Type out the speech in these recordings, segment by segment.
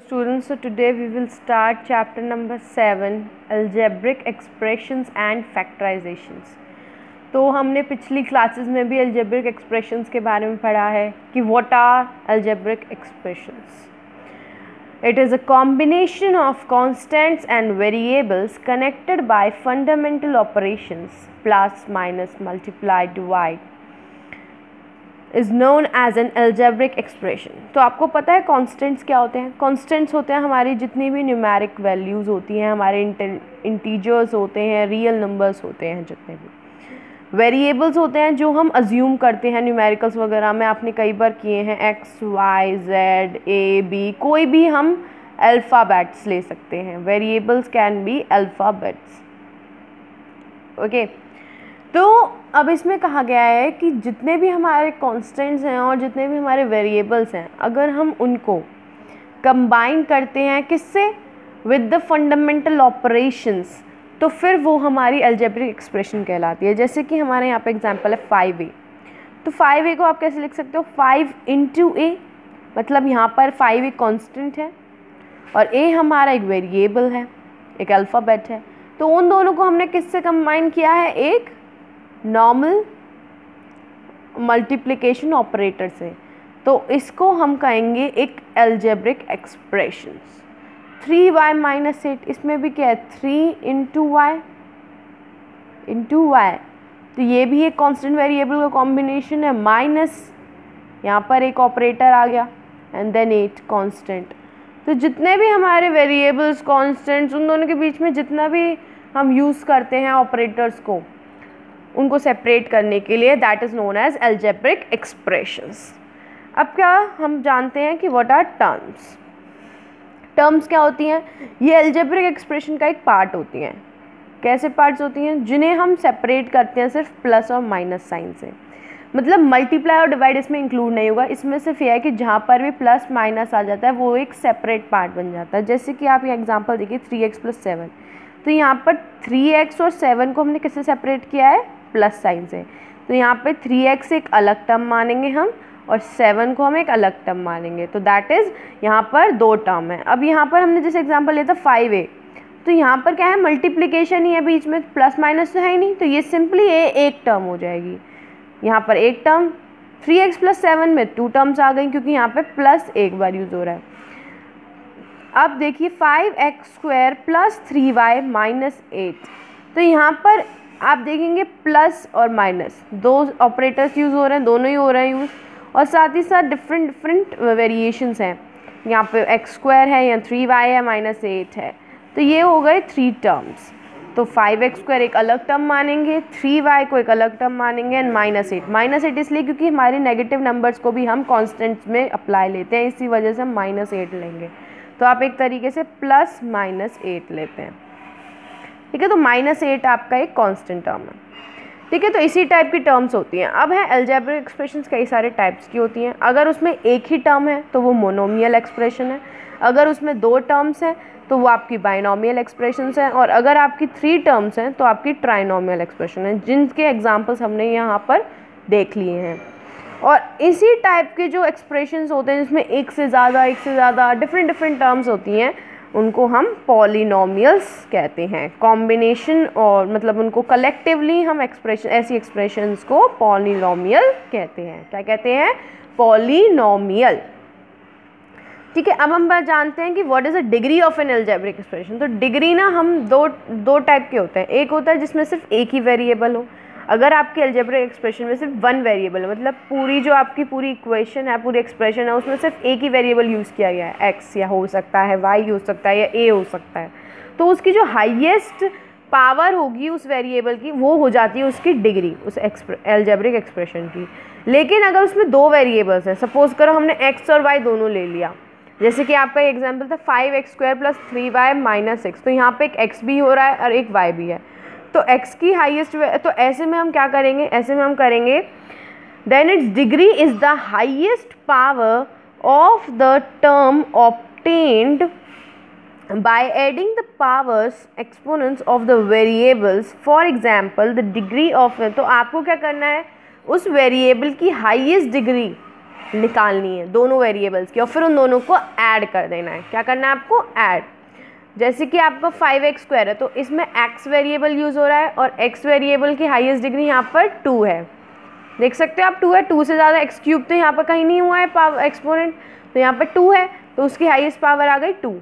students, so today we will start chapter number 7 algebraic expressions and factorizations. तो हमने पिछली classes में भी अल्जेब्रिक एक्सप्रेशंस के बारे में पढ़ा है कि what are algebraic expressions it is a combination of constants and variables connected by fundamental operation plus minus multiply divide is known as an algebraic expression तो आपको पता है कॉन्स्टेंट्स क्या होते हैं? कॉन्स्टेंट्स होते हैं हमारी जितनी भी न्यूमेरिक वैल्यूज़ होती हैं, हमारे इंटीजर्स होते हैं रियल नंबर्स होते हैं जितने भी। वेरिएबल्स होते हैं जो हम अज्यूम करते हैं न्यूमेरिकल्स वगैरह में। आपने कई बार किए हैं x y z a b कोई भी हम अल्फ़ाबेट्स ले सकते हैं। Variables can be alphabets okay तो अब इसमें कहा गया है कि जितने भी हमारे कॉन्स्टेंट्स हैं और जितने भी हमारे वेरिएबल्स हैं, अगर हम उनको कंबाइन करते हैं किससे? विद द फंडामेंटल ऑपरेशंस तो फिर वो हमारी अल्जेब्रिक एक्सप्रेशन कहलाती है। जैसे कि हमारे यहाँ पे एग्जांपल है फाइव ए तो फाइव ए को आप कैसे लिख सकते हो? फाइव इंटू ए मतलब यहाँ पर फाइव ए कॉन्स्टेंट है और ए हमारा एक वेरिएबल है, एक अल्फ़ाबेट है। तो उन दोनों को हमने किससे कंबाइन किया है? एक नॉर्मल मल्टीप्लिकेशन ऑपरेटर से। तो इसको हम कहेंगे एक algebraic expression three y minus eight इसमें भी क्या है? Three into y into y तो ये भी एक कांस्टेंट वेरिएबल का कॉम्बिनेशन है। माइनस यहाँ पर एक ऑपरेटर आ गया। एंड देन एट कांस्टेंट तो जितने भी हमारे वेरिएबल्स कांस्टेंट्स उन दोनों के बीच में जितना भी हम यूज़ करते हैं ऑपरेटर्स को उनको सेपरेट करने के लिए that is known as algebraic expressions अब क्या हम जानते हैं कि व्हाट आर टर्म्स टर्म्स क्या होती हैं? ये एल्जेब्रिक एक्सप्रेशन का एक पार्ट होती हैं। कैसे पार्ट्स होती हैं? जिन्हें हम सेपरेट करते हैं सिर्फ़ प्लस और माइनस साइन से। मतलब मल्टीप्लाई और डिवाइड इसमें इंक्लूड नहीं होगा। इसमें सिर्फ़ यह है कि जहाँ पर भी प्लस माइनस आ जाता है, वो एक सेपरेट पार्ट बन जाता है। जैसे कि आप ये एग्जांपल देखिए थ्री एक्स प्लस सेवन तो यहाँ पर थ्री एक्स और सेवन को हमने किससे सेपरेट किया है? प्लस साइन से तो यहाँ पे थ्री एक्स एक अलग टर्म मानेंगे हम और सेवन को हम एक अलग टर्म मानेंगे। तो दैट इज़ यहाँ पर दो टर्म है। अब यहाँ पर हमने जैसे एग्जांपल लिया था फाइव ए तो यहाँ पर क्या है? मल्टीप्लिकेशन ही है बीच में प्लस माइनस तो है ही नहीं। तो ये सिंपली ए एक टर्म हो जाएगी। यहाँ पर एक term three x plus seven में टू टर्म्स आ गई क्योंकि यहाँ पर प्लस एक बार यूज़ हो रहा है। अब देखिए five x square plus three y minus eight तो यहाँ पर आप देखेंगे प्लस और माइनस दो ऑपरेटर्स यूज़ हो रहे हैं, दोनों ही हो रहे हैं यूज़ और साथ ही साथ डिफरेंट डिफरेंट वेरिएशंस हैं. यहाँ पे एक्स स्क्वायर है या थ्री वाई है माइनस एट है. तो ये हो गए थ्री टर्म्स तो फाइव एक्स स्क्वायर एक अलग टर्म मानेंगे थ्री वाई को एक अलग टर्म मानेंगे and minus eight minus eight इसलिए क्योंकि हमारे नेगेटिव नंबर्स को भी हम कॉन्स्टेंट्स में अप्लाई लेते हैं, इसी वजह से हम माइनस एट लेंगे. तो आप एक तरीके से प्लस माइनस एट लेते हैं. ठीक है तो माइनस एट आपका एक कांस्टेंट टर्म है। ठीक है तो इसी टाइप की टर्म्स होती हैं। अब है एल्जेब्रिक एक्सप्रेशंस कई सारे टाइप्स की होती हैं। अगर उसमें एक ही टर्म है तो वो मोनोमियल एक्सप्रेशन है। अगर उसमें दो टर्म्स हैं तो वो आपकी बाइनोमियल एक्सप्रेशंस हैं। और अगर आपकी थ्री टर्म्स हैं तो आपकी ट्राइनोमियल एक्सप्रेशन है। जिनके एग्जाम्पल्स हमने यहाँ पर देख लिए हैं। और इसी टाइप के जो एक्सप्रेशंस होते हैं, जिसमें एक से ज़्यादा, एक से ज़्यादा डिफरेंट डिफरेंट टर्म्स होती हैं उनको हम पॉलिनोमियल्स कहते हैं। कॉम्बिनेशन और मतलब उनको कलेक्टिवली हम एक्सप्रेशन ऐसी एक्सप्रेशंस को पॉलिनोमियल कहते हैं। क्या कहते हैं? पॉलिनोमियल ठीक है, अब हम बात जानते हैं कि what is a degree of an algebraic expression तो डिग्री ना हम दो दो टाइप के होते हैं। एक होता है जिसमें सिर्फ़ एक ही वेरिएबल हो। अगर आपके एल्जेब्रिक एक्सप्रेशन में सिर्फ़ वन वेरिएबल है मतलब पूरी जो आपकी पूरी इक्वेशन है, पूरी एक्सप्रेशन है, उसमें सिर्फ़ एक ही वेरिएबल यूज़ किया गया है एक्स या हो सकता है वाई हो सकता है या ए हो सकता है तो उसकी जो हाइएस्ट पावर होगी उस वेरिएबल की, वो हो जाती है उसकी डिग्री उस एल्जेब्रिक एक्सप्रेशन की। लेकिन अगर उसमें दो वेरिएबल्स हैं सपोज़ करो हमने एक्स और वाई दोनों ले लिया, जैसे कि आपका एग्ज़ाम्पल था five x square plus three y minus x तो यहाँ पे एक एक्स भी हो रहा है और एक वाई भी है। तो x की हाईएस्ट तो ऐसे में हम क्या करेंगे? ऐसे में हम करेंगे। Then its degree is the highest power of the term obtained by adding the powers, exponents of the variables. For example, the degree of तो आपको क्या करना है? उस वेरिएबल की हाईएस्ट डिग्री निकालनी है, दोनों वेरिएबल्स की, और फिर उन दोनों को ऐड कर देना है। क्या करना है आपको? ऐड जैसे कि आपका फाइव एक्स स्क्वायर है तो इसमें एक्स वेरिएबल यूज़ हो रहा है और एक्स वेरिएबल की हाईएस्ट डिग्री यहाँ पर टू है। देख सकते हो आप टू है टू से ज़्यादा एक्स क्यूब तो यहाँ पर कहीं नहीं हुआ है पावर एक्सपोनेंट तो यहाँ पर टू है तो उसकी हाईएस्ट पावर आ गई टू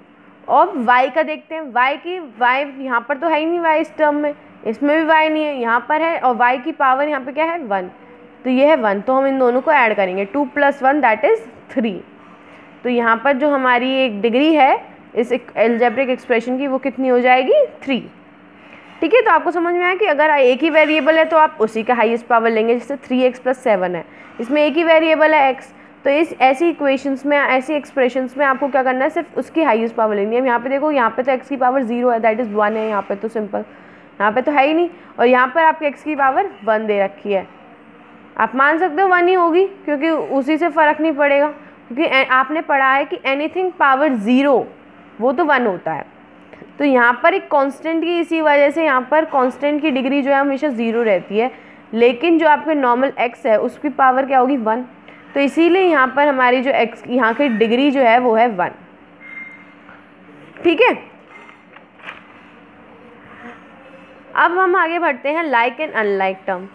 और y का देखते हैं, y की y यहाँ पर तो है ही नहीं y इस टर्म में, इसमें भी y नहीं है, यहाँ पर है और y की पावर यहाँ पर क्या है वन तो ये है वन तो हम इन दोनों को ऐड करेंगे two plus one that is three तो यहाँ पर जो हमारी एक डिग्री है इस एल्जेब्रिक एक्सप्रेशन की वो कितनी हो जाएगी? थ्री ठीक है तो आपको समझ में आया कि अगर एक ही वेरिएबल है तो आप उसी का हाईएस्ट पावर लेंगे जैसे थ्री एक्स प्लस सेवन है। इसमें एक ही वेरिएबल है एक्स तो इस ऐसी इक्वेशंस में, ऐसी एक्सप्रेशंस में आपको क्या करना है? सिर्फ़ उसकी हाईएस्ट पावर लेनी है। यहाँ पे देखो, यहाँ पे तो एक्स की पावर ज़ीरो है दैट इज़ वन है, यहाँ पे तो सिंपल यहाँ पे तो है ही नहीं, और यहाँ पर आपके एक्स की पावर वन दे रखी है। आप मान सकते हो वन ही होगी, क्योंकि उसी से फ़र्क नहीं पड़ेगा। क्योंकि आपने पढ़ा है कि एनीथिंग पावर ज़ीरो वो तो वन होता है। तो यहाँ पर एक कांस्टेंट की इसी वजह से यहाँ पर कांस्टेंट की डिग्री जो है हमेशा ज़ीरो रहती है। लेकिन जो आपके नॉर्मल एक्स है, उसकी पावर क्या होगी? वन तो इसीलिए यहाँ पर हमारी जो एक्स यहाँ की डिग्री जो है वो है वन ठीक है? अब हम आगे बढ़ते हैं like and unlike terms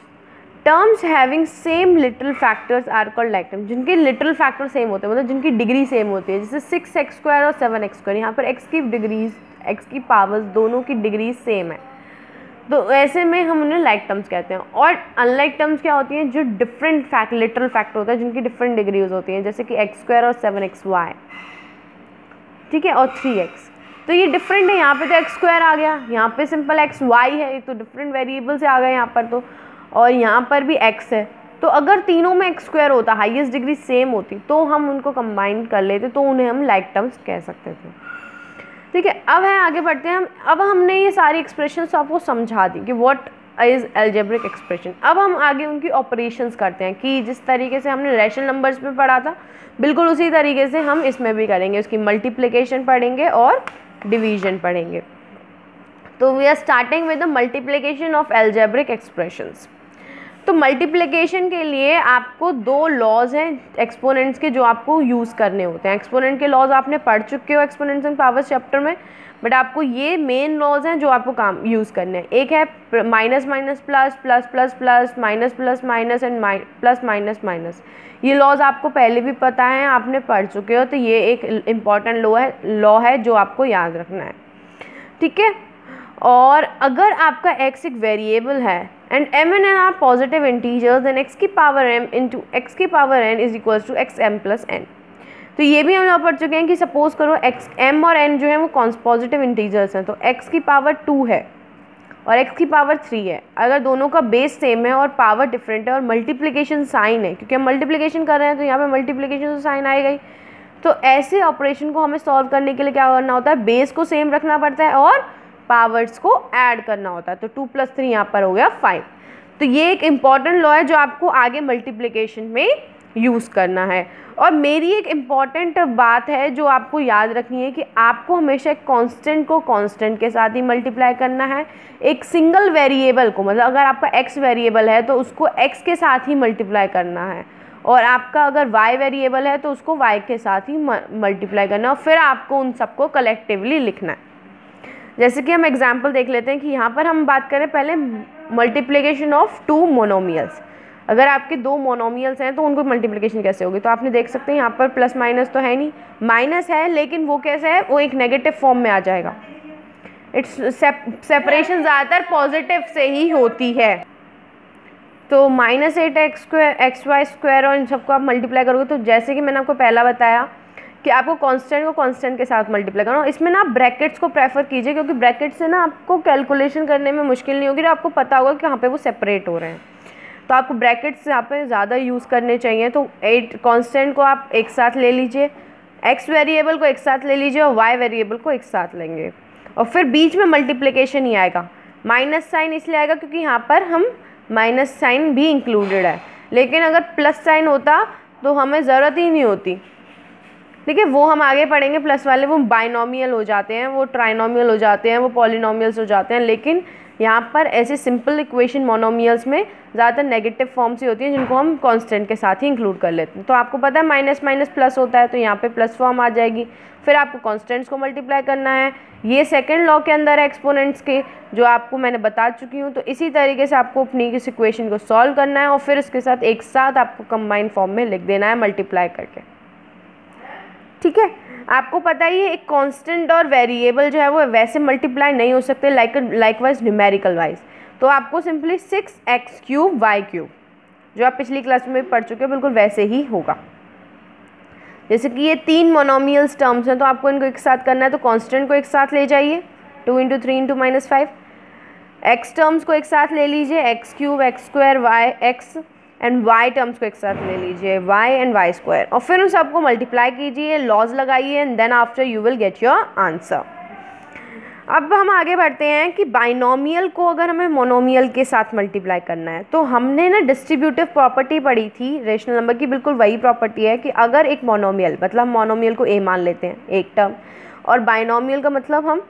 terms having same literal factors are called like term जिनके लिटिल फैक्टर सेम होते हैं मतलब जिनकी डिग्री सेम होती है, जैसे सिक्स एक्स स्क्वायर और सेवन एक्स स्क्वायर यहाँ पर एक्स की डिग्रीज एक्स की पावर्स दोनों की डिग्री सेम है। तो ऐसे में हम उन्हें लाइक टर्म्स कहते हैं। और अनलाइक टर्म्स क्या होती हैं? जो डिफरेंट फैक्ट लिटरल फैक्टर होता है, जिनकी डिफरेंट डिग्रीज होती हैं, जैसे कि एक्स स्क्वायर और सेवन एक्स वाई ठीक है? और थ्री एक्स तो ये डिफरेंट है, यहाँ पे तो एक्स स्क्वायर आ गया। यहाँ पे सिंपल एक्स वाई है तो डिफरेंट वेरिएबल से आ गए यहाँ पर तो। और यहाँ पर भी एक्स है। तो अगर तीनों में एक्स स्क्वायर होता हाईएस्ट डिग्री सेम होती तो हम उनको कंबाइन कर लेते तो उन्हें हम लाइक टर्म्स कह सकते थे। ठीक है, अब है, आगे बढ़ते हैं हम। अब हमने ये सारी एक्सप्रेशन आपको समझा दी कि व्हाट इज़ एल्जेब्रिक एक्सप्रेशन अब हम आगे उनकी ऑपरेशंस करते हैं कि जिस तरीके से हमने रेशनल नंबर्स में पढ़ा था, बिल्कुल उसी तरीके से हम इसमें भी करेंगे, उसकी मल्टीप्लिकेशन पढ़ेंगे और डिवीज़न पढ़ेंगे। तो we are starting with the multiplication of algebraic expressions तो मल्टीप्लिकेशन के लिए आपको दो लॉज हैं एक्सपोनेंट्स के जो आपको यूज़ करने होते हैं। एक्सपोनेंट के लॉज आपने पढ़ चुके हो एक्सपोनेंट्स एंड पावर्स चैप्टर में बट आपको ये मेन लॉज हैं जो आपको काम यूज़ करने हैं। एक है minus minus plus plus plus plus minus plus minus and plus minus minus ये लॉज आपको पहले भी पता है, आपने पढ़ चुके हो तो ये एक इंपॉर्टेंट लॉ है लॉ है जो आपको याद रखना है। ठीक है? और अगर आपका एक्स एक वेरिएबल है and m n n are positive integers then x की पावर m इंटू एक्स की power n is equals to x m plus n तो ये भी हम लोग पढ़ चुके हैं कि सपोज़ करो एक्स एम और एन जो है वो पॉजिटिव इंटीजर्स हैं तो एक्स की पावर टू है और एक्स की पावर थ्री है। अगर दोनों का बेस सेम है और पावर डिफरेंट है और मल्टीप्लिकेशन साइन है, क्योंकि हम मल्टीप्लिकेशन कर रहे हैं तो यहाँ पे मल्टीप्लिकेशन साइन आई गई तो ऐसे ऑपरेशन को हमें सॉल्व करने के लिए क्या करना होता है? बेस को सेम रखना पड़ता है और पावर्स को ऐड करना होता है। तो टू प्लस थ्री यहाँ पर हो गया फाइव। तो ये एक इंपॉर्टेंट लॉ है जो आपको आगे मल्टीप्लिकेशन में यूज़ करना है। और मेरी एक इंपॉर्टेंट बात है जो आपको याद रखनी है कि आपको हमेशा एक कांस्टेंट को कांस्टेंट के साथ ही मल्टीप्लाई करना है। एक सिंगल वेरिएबल को मतलब अगर आपका एक्स वेरिएबल है तो उसको एक्स के साथ ही मल्टीप्लाई करना है। और आपका अगर वाई वेरिएबल है तो उसको वाई के साथ ही मल्टीप्लाई करना है। और फिर आपको उन सबको कलेक्टिवली लिखना है। जैसे कि हम एग्ज़ाम्पल देख लेते हैं कि यहाँ पर हम बात करें पहले मल्टीप्लीकेशन ऑफ़ टू मोनोमियल्स अगर आपके दो मोनोमियल्स हैं तो उनको मल्टीप्लिकेशन कैसे होगी? तो आपने देख सकते हैं यहाँ पर प्लस माइनस तो है नहीं। माइनस है, लेकिन वो कैसे है? वो एक नेगेटिव फॉर्म में आ जाएगा। इट्स सेपरेशन ज़्यादातर पॉजिटिव से ही होती है। तो minus eight x square x y square और इन सबको आप मल्टीप्लाई करोगे तो जैसे कि मैंने आपको पहला बताया कि आपको कांस्टेंट को कांस्टेंट के साथ मल्टीप्लाई करना इसमें ना ब्रैकेट्स को प्रेफर कीजिए, क्योंकि ब्रैकेट से ना आपको कैलकुलेशन करने में मुश्किल नहीं होगी तो आपको पता होगा कि कहाँ पे वो सेपरेट हो रहे हैं। तो आपको ब्रैकेट्स यहाँ पे ज़्यादा यूज़ करने चाहिए तो एट कांस्टेंट को आप एक साथ ले लीजिए एक्स वेरिएबल को एक साथ ले लीजिए और वाई वेरिएबल को एक साथ लेंगे। और फिर बीच में मल्टीप्लिकेशन ही आएगा। माइनस साइन इसलिए आएगा क्योंकि यहाँ पर हम माइनस साइन भी इंक्लूडेड है। लेकिन अगर प्लस साइन होता तो हमें ज़रूरत ही नहीं होती। है वो हम आगे पढ़ेंगे, प्लस वाले वो बाइनोमियल हो जाते हैं, वो ट्राइनोमियल हो जाते हैं, वो पॉलिनोमियल्स हो जाते हैं, लेकिन यहाँ पर ऐसे सिंपल इक्वेशन मोनोमियल्स में ज़्यादातर नेगेटिव फॉर्म से होती हैं, जिनको हम कांस्टेंट के साथ ही इंक्लूड कर लेते हैं। तो आपको पता है माइनस माइनस प्लस होता है तो यहाँ पे प्लस फॉर्म आ जाएगी। फिर आपको कॉन्स्टेंट्स को मल्टीप्लाई करना है। ये सेकेंड लॉ के अंदर है एक्सपोनेंट्स के, जो आपको मैंने बता चुकी हूँ। तो इसी तरीके से आपको अपनी इस इक्वेशन को सॉल्व करना है और फिर उसके साथ एक साथ आपको कंबाइंड फॉर्म में लिख देना है मल्टीप्लाई करके। ठीक है? आपको पता ही है, एक कांस्टेंट और वेरिएबल जो है वो वैसे मल्टीप्लाई नहीं हो सकते like like wise numerical wise तो आपको simply six x cube y cube जो आप पिछली क्लास में पढ़ चुके हो, बिल्कुल वैसे ही होगा। जैसे कि ये तीन मोनोमियल्स टर्म्स हैं तो आपको इनको एक साथ करना है तो कांस्टेंट को एक साथ ले जाइए two into three into minus five x terms को एक साथ ले लीजिए x cube x square y x and y terms को एक साथ ले लीजिए वाई एंड वाई स्क्वायर और फिर उन सबको मल्टीप्लाई कीजिए लॉज लगाइए and then after you will get your answer अब हम आगे बढ़ते हैं कि बाइनोमियल को अगर हमें मोनोमियल के साथ मल्टीप्लाई करना है तो हमने ना डिस्ट्रीब्यूटिव प्रॉपर्टी पढ़ी थी रेशनल नंबर की बिल्कुल वही प्रॉपर्टी है कि अगर एक मोनोमियल मतलब हम मोनोमियल को ए मान लेते हैं, एक टर्म और बाइनोमियल का मतलब हम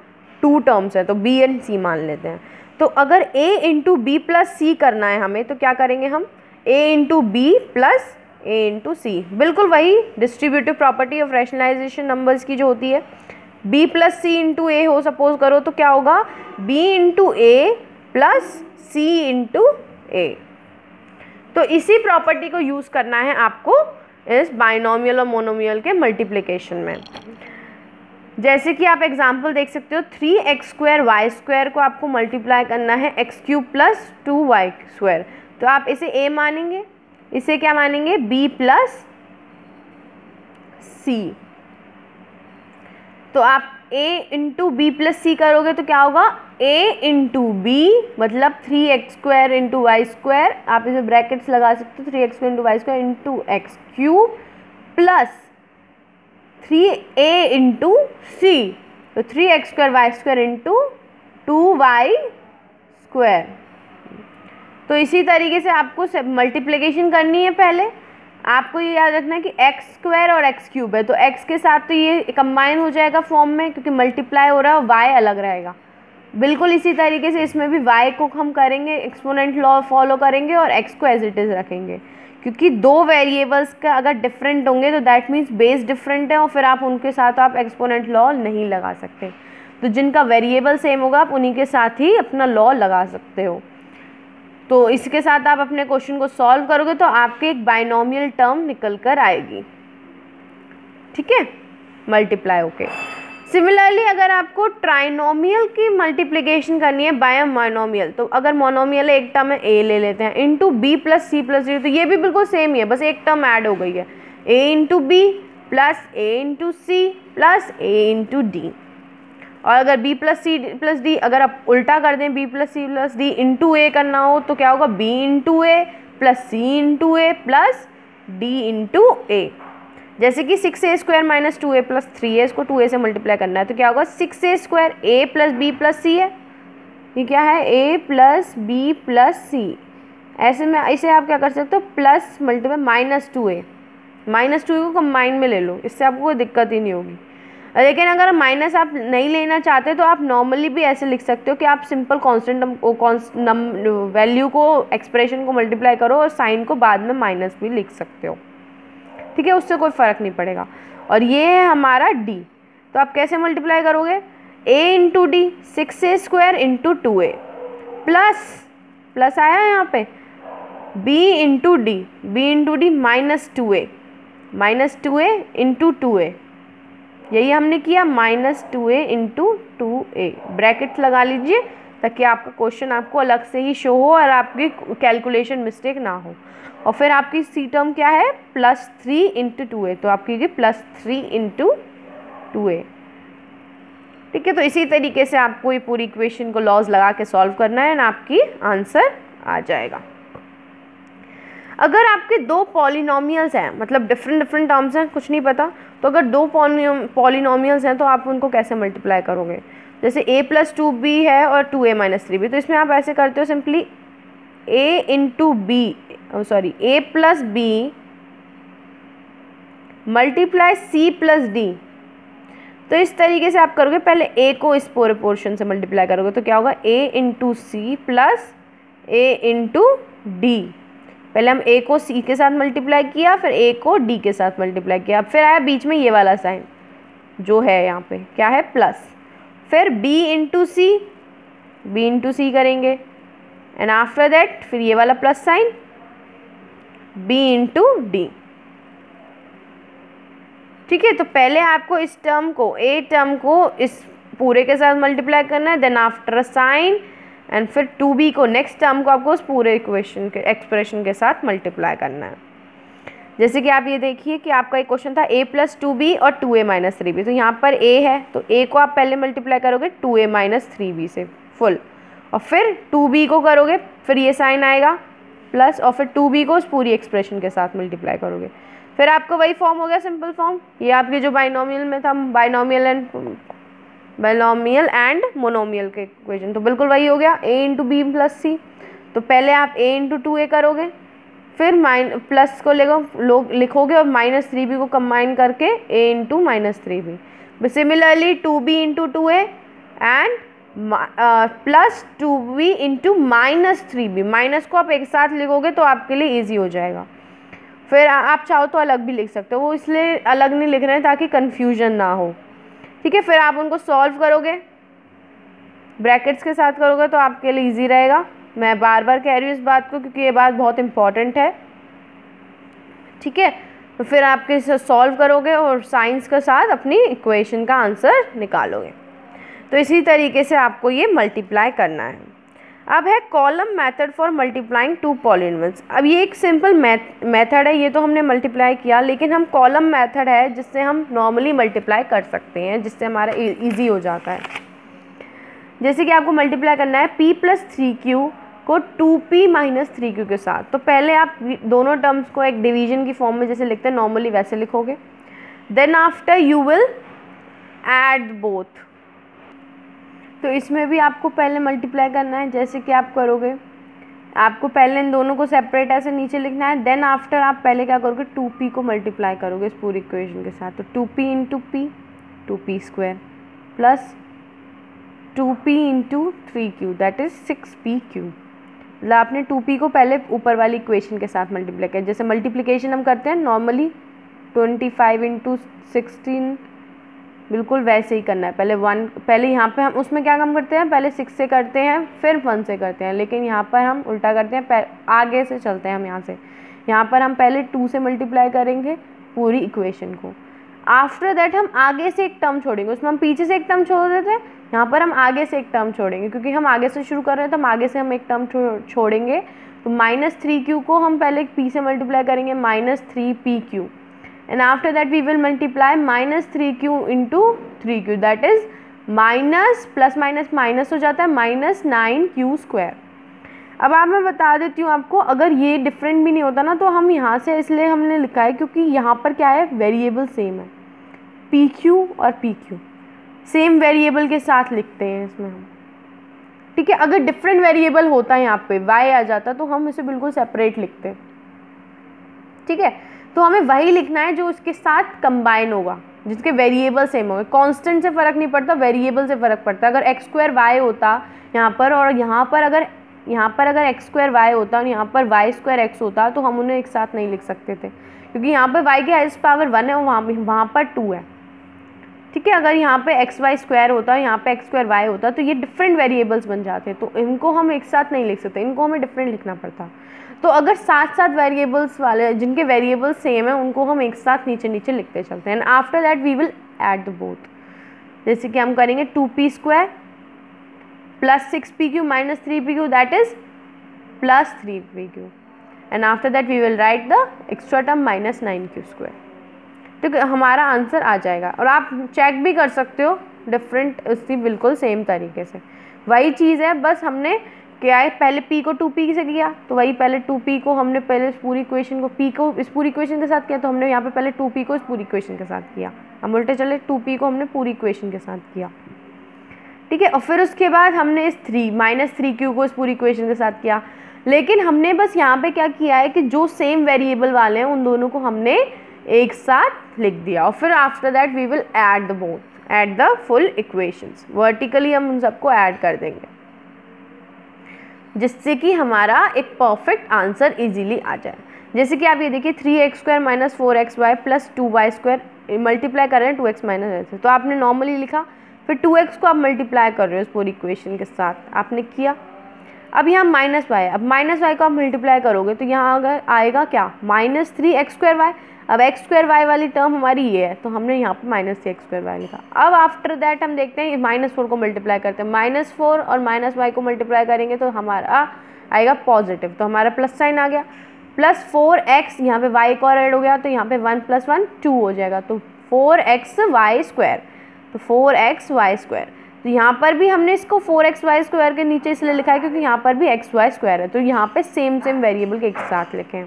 टू टर्म्स हैं तो बी एंड सी मान लेते हैं. तो अगर a into b plus c करना है हमें तो क्या करेंगे हम? A into b plus a into c बिल्कुल वही distributive property of rationalization numbers की जो होती है। B plus c into a हो सपोज़ करो तो क्या होगा? B into a plus c into a तो इसी प्रॉपर्टी को यूज़ करना है आपको इस बाइनोमियल और मोनोमियल के मल्टीप्लिकेशन में। जैसे कि आप एग्ज़ाम्पल देख सकते हो three x square y square को आपको मल्टीप्लाई करना है x cube plus two y square तो आप इसे ए मानेंगे। इसे क्या मानेंगे? बी प्लस सी तो आप a into b plus c करोगे तो क्या होगा? ए इंटू बी मतलब three x square into y square आप इसे ब्रैकेट्स लगा सकते हो three x into y square into x cube plus three a into c तो three x square y square into two y square तो इसी तरीके से आपको मल्टीप्लिकेशन करनी है पहले। आपको ये याद रखना है कि एक्स स्क्वायर और एक्स क्यूब है। तो एक्स के साथ तो ये कंबाइन हो जाएगा फॉर्म में, क्योंकि मल्टीप्लाई हो रहा है वाई अलग रहेगा। बिल्कुल इसी तरीके से इसमें भी वाई को हम करेंगे एक्सपोनेंट लॉ फॉलो करेंगे और एक्स को एज इट इज़ रखेंगे। क्योंकि दो वेरिएबल्स का अगर डिफरेंट होंगे तो दैट मीन्स बेस डिफरेंट है और फिर आप उनके साथ आप एक्सपोनेंट लॉ नहीं लगा सकते। तो जिनका वेरिएबल सेम होगा, आप उन्हीं के साथ ही अपना लॉ लगा सकते हो। तो इसके साथ आप अपने क्वेश्चन को सॉल्व करोगे तो आपके एक बाइनोमियल टर्म निकल कर आएगी। ठीक है? मल्टीप्लाई ओके सिमिलरली अगर आपको ट्राइनोमियल की मल्टीप्लिकेशन करनी है बाय मोनोमियल तो अगर मोनोमियल एक टर्म है ए ले लेते हैं। Into b plus c plus d तो ये भी बिल्कुल सेम ही है, बस एक टर्म ऐड हो गई है। A into b plus a into c plus a into d और अगर b plus c plus d अगर आप उल्टा कर दें b plus c plus d into a करना हो तो क्या होगा? B into a plus c into a plus d into a जैसे कि six a square minus two a plus three a इसको टू ए से मल्टीप्लाई करना है तो क्या होगा? Six a square a plus b plus c है। ये क्या है? A plus b plus c ऐसे में, इसे आप क्या कर सकते हो? Plus multiply minus two a minus two a को कंबाइन में ले लो। इससे आपको कोई दिक्कत ही नहीं होगी। लेकिन अगर माइनस आप नहीं लेना चाहते तो आप नॉर्मली भी ऐसे लिख सकते हो कि आप सिंपल कांस्टेंट वैल्यू को एक्सप्रेशन को मल्टीप्लाई करो और साइन को बाद में माइनस भी लिख सकते हो। ठीक है, उससे कोई फ़र्क नहीं पड़ेगा। और ये है हमारा डी तो आप कैसे मल्टीप्लाई करोगे? A into d six a square into two a plus plus आया यहाँ पे। B into d b into d minus two a minus two a into two a यही हमने किया minus two a into two a bracket लगा लीजिए, ताकि आपका क्वेश्चन आपको अलग से ही शो हो और आपकी कैलकुलेशन मिस्टेक ना हो। और फिर आपकी सी टर्म क्या है? Plus three into two a तो आपकी plus three into two a ठीक है तो इसी तरीके से आपको ये पूरी इक्वेशन को लॉज लगा के सॉल्व करना है ना आपकी आंसर आ जाएगा। अगर आपके दो पॉलिनोमियल्स हैं मतलब डिफरेंट डिफरेंट टर्म्स हैं, कुछ नहीं पता तो अगर दो पॉलिनोमियल्स हैं तो आप उनको कैसे मल्टीप्लाई करोगे? जैसे ए प्लस टू बी है और two a minus three b तो इसमें आप ऐसे करते हो simply a into b sorry a plus b multiply c plus d तो इस तरीके से आप करोगे, पहले ए को इस पूरे पोर्शन से मल्टीप्लाई करोगे तो क्या होगा? A into c plus a into d पहले हम ए को सी के साथ मल्टीप्लाई किया, फिर ए को डी के साथ मल्टीप्लाई किया। फिर आया बीच में ये वाला साइन जो है यहाँ पे। क्या है? प्लस फिर b into c b into c करेंगे। एंड आफ्टर दैट फिर ये वाला plus sign b into d ठीक है? तो पहले आपको इस टर्म को ए टर्म को इस पूरे के साथ मल्टीप्लाई करना है देन आफ्टर साइन एंड फिर टू बी को नेक्स्ट टर्म को आपको उस पूरे इक्वेशन के एक्सप्रेशन के साथ मल्टीप्लाई करना है। जैसे कि आप ये देखिए कि आपका एक क्वेश्चन था ए प्लस टू बी और two a minus three b तो यहाँ पर ए है तो ए को आप पहले मल्टीप्लाई करोगे two a minus three b से फुल और फिर टू बी को करोगे, फिर ये साइन आएगा प्लस और फिर टू बी को उस पूरी एक्सप्रेशन के साथ मल्टीप्लाई करोगे। फिर आपको वही फॉर्म हो गया सिंपल फॉर्म ये आपके जो बाइनोमियल में था binomial and binomial and monomial के इक्वेशन तो बिल्कुल वही हो गया a into b plus c तो पहले आप ए इंटू टू ए करोगे, फिर माइन प्लस को लेगो, लोग लिखोगे और माइनस थ्री बी को कंबाइन करके a into minus three b similarly two b into two a and plus two b into minus three b minus को आप एक साथ लिखोगे तो आपके लिए ईजी हो जाएगा. फिर आप चाहो तो अलग भी लिख सकते हो. वो इसलिए अलग नहीं लिख रहे हैं ताकि कन्फ्यूज़न ना हो. ठीक है, फिर आप उनको सॉल्व करोगे। ब्रैकेट्स के साथ करोगे तो आपके लिए इजी रहेगा। मैं बार बार कह रही हूँ इस बात को क्योंकि ये बात बहुत इंपॉर्टेंट है। ठीक है तो फिर आप इसे सॉल्व करोगे और साइंस के साथ अपनी इक्वेशन का आंसर निकालोगे। तो इसी तरीके से आपको ये मल्टीप्लाई करना है। अब है column method for multiplying two polynomials अब ये एक सिंपल मेथड है, ये तो हमने मल्टीप्लाई किया, लेकिन हम कॉलम मेथड है जिससे हम नॉर्मली मल्टीप्लाई कर सकते हैं, जिससे हमारा इजी हो जाता है। जैसे कि आपको मल्टीप्लाई करना है, p प्लस थ्री क्यू को two p minus three q के साथ। तो पहले आप दोनों टर्म्स को एक डिवीज़न की फॉर्म में जैसे लिखते हैं नॉर्मली वैसे लिखोगे। Then after you will add both तो इसमें भी आपको पहले मल्टीप्लाई करना है, जैसे कि आप करोगे। आपको पहले इन दोनों को सेपरेट ऐसे नीचे लिखना है देन आफ्टर आप पहले क्या करोगे टू पी को मल्टीप्लाई करोगे इस पूरी इक्वेशन के साथ। तो two p into p two p square plus two p into three q that is six p q मतलब आपने टू पी को पहले ऊपर वाली इक्वेशन के साथ मल्टीप्लाई किया। जैसे मल्टीप्लिकेशन हम करते हैं normally twenty five into sixteen बिल्कुल वैसे ही करना है। पहले वन पहले यहाँ पे हम उसमें क्या काम करते हैं? पहले सिक्स से करते हैं, फिर वन से करते हैं। लेकिन यहाँ पर हम उल्टा करते हैं आगे से चलते हैं हम यहाँ से। यहाँ पर हम पहले टू से मल्टीप्लाई करेंगे पूरी इक्वेशन को। आफ्टर दैट हम आगे से एक टर्म छोड़ेंगे। उसमें हम पीछे से एक टर्म छोड़ देते हैं। यहाँ पर हम आगे से एक टर्म छोड़ेंगे। क्योंकि हम आगे से शुरू कर रहे हैं तो हम आगे से हम एक टर्म छोड़ेंगे। तो माइनस थ्री क्यू को हम पहले पी से मल्टीप्लाई करेंगे minus three p q and after that, we will multiply minus 3q into 3q that is minus plus minus minus हो जाता है माइनस नाइन क्यू स्क्वायर अब आप मैं बता देती हूँ आपको, अगर ये डिफरेंट भी नहीं होता ना तो हम यहाँ से इसलिए हमने लिखा है क्योंकि यहाँ पर क्या है? वेरिएबल सेम है. पी क्यू और पी क्यू सेम वेरिएबल के साथ लिखते हैं इसमें हम. ठीक है, अगर डिफरेंट वेरिएबल होता है यहाँ पे वाई आ जाता तो हम इसे बिल्कुल सेपरेट लिखते हैं. ठीक है? तो हमें वही लिखना है जो उसके साथ कंबाइन होगा, जिसके वेरिएबल सेम होंगे। कांस्टेंट से फ़र्क नहीं पड़ता वेरिएबल से फ़र्क पड़ता। है अगर एक्स स्क्वायर वाई होता यहाँ पर और यहाँ पर अगर, यहाँ पर अगर एक्स स्क्वायर वाई होता और यहाँ पर वाई स्क्वायर एक्स होता तो हम उन्हें एक साथ नहीं लिख सकते थे। क्योंकि यहाँ पर वाई की हाइस्ट पावर वन है और वहाँ वहाँ पर टू है। ठीक है? अगर यहाँ पे एक्स वाई स्क्वायर होता है यहाँ पे एक्स स्क्वायर वाई होता तो ये डिफरेंट वेरिएबल्स बन जाते। तो इनको हम एक साथ नहीं लिख सकते, इनको हमें डिफरेंट लिखना पड़ता। तो अगर साथ साथ वेरिएबल्स वाले, जिनके वेरिएबल्स सेम है, उनको हम एक साथ नीचे नीचे लिखते चलते हैं। And after that we will add the both जैसे कि हम करेंगे two p square plus six p q minus three p q that is plus three p q and after that we will write the extra term minus nine q square तो हमारा answer आ जाएगा। और आप check भी कर सकते हो different उसकी बिल्कुल सेम तरीके से। वही चीज़ है, बस हमने क्या है पहले पी को टू पी से किया तो वही पहले टू पी को हमने पहले इस पूरी इक्वेशन को पी को, इस पूरी इक्वेशन के साथ किया तो हमने यहाँ पे पहले टू पी को इस पूरी इक्वेशन के साथ किया। हम उल्टे चले टू पी को हमने पूरी इक्वेशन के साथ किया। ठीक है, और फिर उसके बाद हमने इस थ्री माइनस थ्री क्यू को इस पूरी इक्वेशन के साथ किया। लेकिन हमने बस यहाँ पे क्या किया है कि जो सेम वेरिएबल वाले हैं, उन दोनों को हमने एक साथ लिख दिया। और फिर after that we will add the both at the full equations vertically हम उन सबको ऐड कर देंगे। जिससे कि हमारा एक परफेक्ट आंसर इजीली आ जाए। जैसे कि आप ये देखिए three x square minus four x y plus two y square multiply कर रहे हैं टू एक्स माइनस एक्स तो आपने नॉर्मली लिखा, फिर टू एक्स को आप मल्टीप्लाई कर रहे हो इस पूरी इक्वेशन के साथ। आपने किया। अब यहाँ माइनस वाई अब माइनस वाई को आप मल्टीप्लाई करोगे तो यहाँ अगर आएगा क्या? Minus three x square y अब एक्स स्क्वायर वाई वाली टर्म हमारी ये है तो हमने यहाँ पर minus three x square y लिखा अब आफ्टर दैट हम देखते हैं माइनस फोर को मल्टीप्लाई करते हैं। माइनस फोर और माइनस वाई को मल्टीप्लाई करेंगे तो हमारा आएगा पॉजिटिव तो हमारा प्लस साइन आ गया। प्लस फोर एक्स यहाँ पे वाई को ऐड हो गया तो यहाँ पे वन प्लस वन टू हो जाएगा। तो फोर एक्स वाई स्क्वायर तो फोर एक्स वाई स्क्वायर तो यहाँ पर भी हमने इसको फोर एक्स वाई स्क्वायर के नीचे इसलिए लिखा है, क्योंकि यहाँ पर भी एक्स वाई स्क्वायर है। तो यहाँ पे सेम सेम वेरिएबल के एक साथ लिखें।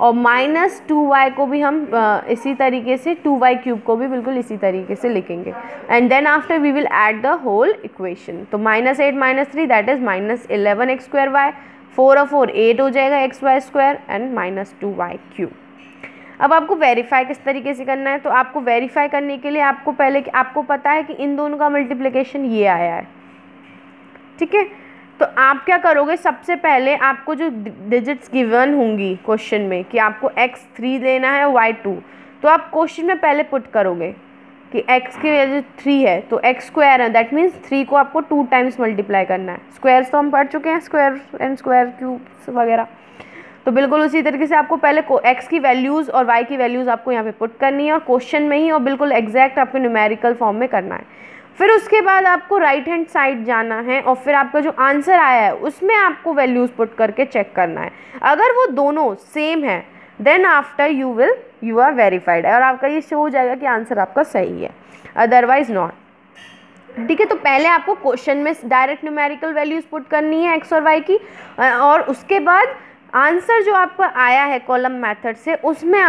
और माइनस टू वाई को भी हम इसी तरीके से टू वाई क्यूब को भी बिल्कुल इसी तरीके से लिखेंगे। And then after we will add the whole equation तो minus eight minus three that is minus eleven x square y four और फोर एट हो जाएगा x y square and minus two y cube अब आपको verify किस तरीके से करना है? तो आपको वेरीफाई करने के लिए आपको पहले आपको पता है कि इन दोनों का मल्टीप्लिकेशन ये आया है। ठीक है? तो आप क्या करोगे? सबसे पहले आपको जो डिजिट्स गिवन होंगी क्वेश्चन में कि आपको एक्स थ्री लेना है वाई टू तो आप क्वेश्चन में पहले पुट करोगे कि x की वैल्यू थ्री है तो एक्स स्क्वायर है दैट मीन्स थ्री को आपको टू टाइम्स मल्टीप्लाई करना है। स्क्वायर्स तो हम पढ़ चुके हैं स्क्वायर एंड स्क्वायर क्यूब्स वगैरह। तो बिल्कुल उसी तरीके से आपको पहले x की वैल्यूज़ और y की वैल्यूज़ आपको यहाँ पे पुट करनी है और क्वेश्चन में ही और बिल्कुल एग्जैक्ट आपको न्यूमेरिकल फॉर्म में करना है। फिर उसके बाद आपको राइट हैंड साइड जाना है और फिर आपका जो आंसर आया है, उसमें आपको वैल्यूज़ पुट करके चेक करना है। अगर वो दोनों सेम है then after you will you are verified और आपका ये शो हो जाएगा कि आंसर आपका सही है। अदरवाइज़ नॉट ठीक है तो पहले आपको क्वेश्चन में डायरेक्ट न्यूमेरिकल वैल्यूज़ पुट करनी है एक्स और वाई की। और उसके बाद आंसर जो आपका आया है कॉलम मेथड से, उसमें